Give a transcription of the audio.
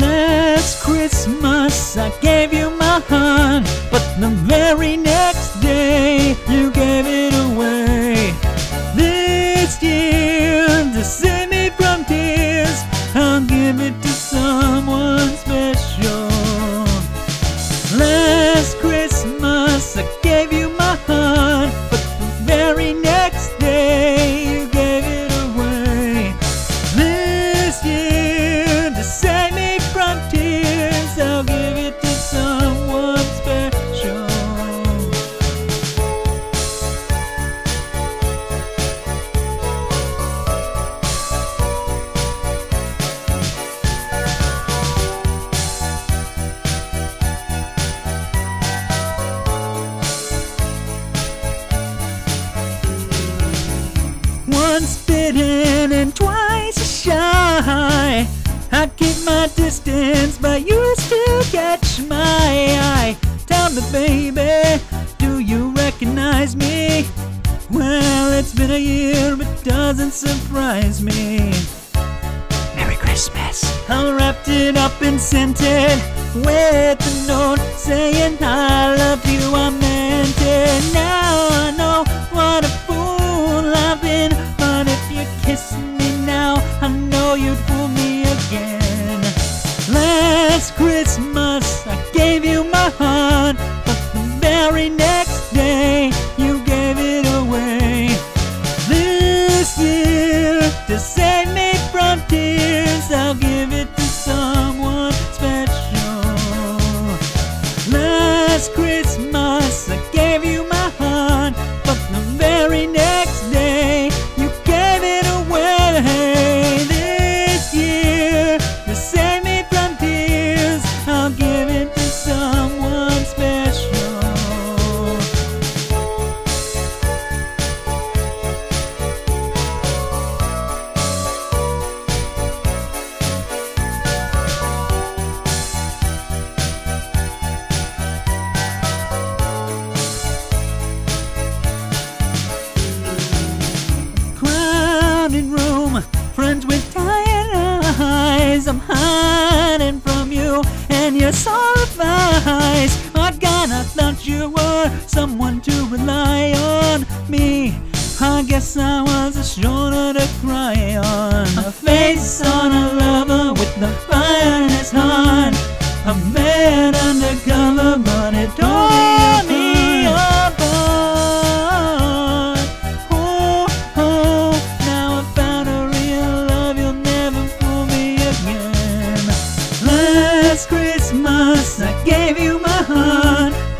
Last Christmas I gave you my heart, but the very next day you gave it away. Bitten and twice shy. I keep my distance, but you still catch my eye. Tell me, baby, do you recognize me? Well, it's been a year, but doesn't surprise me. Merry Christmas. I wrapped it up and sent it with a note saying I love you. I meant it. Now I know heart, but the very next friends with tired eyes. I'm hiding from you, and you're so advice. What kind I thought you were someone to rely on me. I guess I was a shoulder Christmas I gave you my heart.